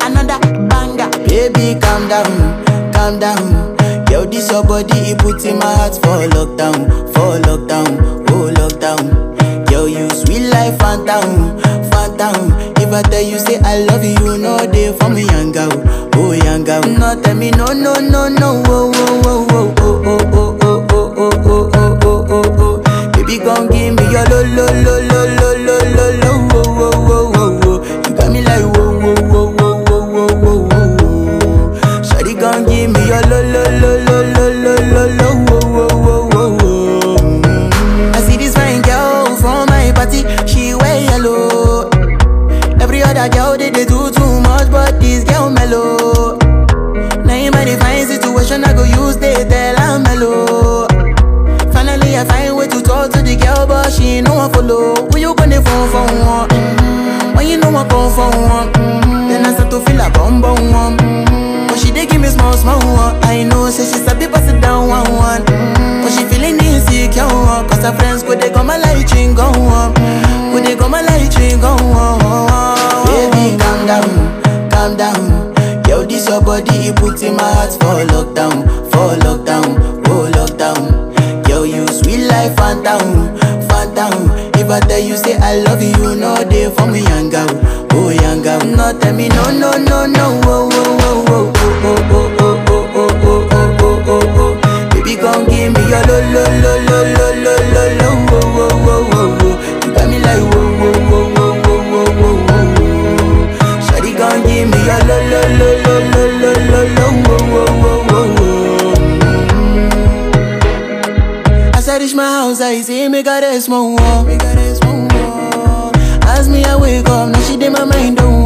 Another banger. Baby, calm down, calm down. Yo, this your body, it puts in my heart for lockdown, for lockdown, oh lockdown. Yo, you life. I tell you say I love you, no day for me, young girl, oh young girl. No tell me no, no, no, no, oh, oh, oh, oh, oh, oh, oh, oh, oh, oh, oh, oh, oh, oh, oh. Baby, gon' give me your lo, lo, lo, lo, lo, way to talk to the girl, but she ain't one follow. Who you gonna phone for one? Mm-hmm. When you know I come for one, mm-hmm. then I start to feel a bum bum one. Mm-hmm. But she dey give me small small one. I know, say she sabi pass it down one one. Mm-hmm. But she feeling insecure, one. cause her friends go they come my light ring go on, go they come my light ring go on. Baby, calm down, calm down. Yo, this your body, it puts in my heart for lockdown, for lockdown. ever tell you say I love you, no day for me, young girl. Oh, young girl, no tell me, no, no, no, no, oh, oh, oh, oh, oh, oh, oh. reach my I say, me got a small one. As me, I wake up, now she did my mind, don't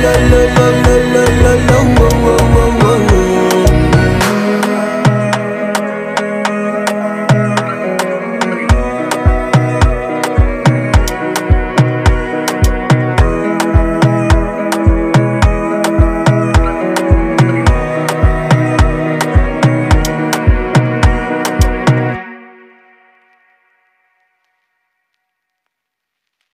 lo, lo, lo.